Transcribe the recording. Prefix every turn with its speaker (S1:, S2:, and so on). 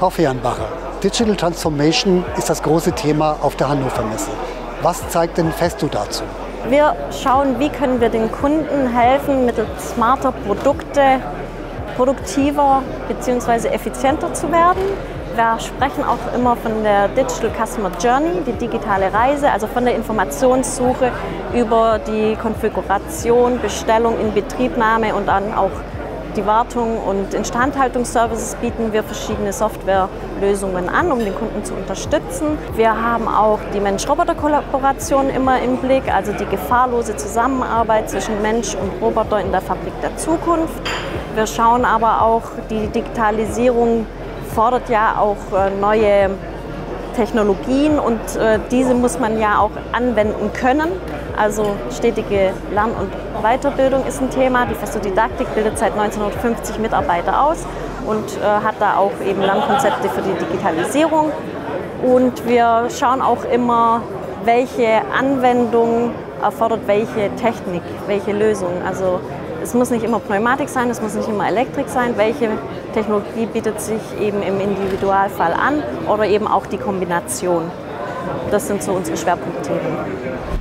S1: Frau Fehrenbacher, Digital Transformation ist das große Thema auf der Hannover Messe. Was zeigt denn Festo dazu?
S2: Wir schauen, wie können wir den Kunden helfen, mittels smarter Produkte produktiver bzw. effizienter zu werden. Wir sprechen auch immer von der Digital Customer Journey, die digitale Reise, also von der Informationssuche über die Konfiguration, Bestellung, Inbetriebnahme und dann auch die Wartung und Instandhaltungsservices bieten wir verschiedene Softwarelösungen an, um den Kunden zu unterstützen. Wir haben auch die Mensch-Roboter-Kollaboration immer im Blick, also die gefahrlose Zusammenarbeit zwischen Mensch und Roboter in der Fabrik der Zukunft. Wir schauen aber auch, die Digitalisierung fordert ja auch äh, neue Technologien und äh, diese muss man ja auch anwenden können. Also stetige Lern- und Weiterbildung ist ein Thema. Die Festodidaktik bildet seit 1950 Mitarbeiter aus und äh, hat da auch eben Lernkonzepte für die Digitalisierung. Und wir schauen auch immer, welche Anwendung erfordert welche Technik, welche Lösung. Also es muss nicht immer Pneumatik sein, es muss nicht immer Elektrik sein. Welche Technologie bietet sich eben im Individualfall an oder eben auch die Kombination. Das sind so unsere Schwerpunktthemen.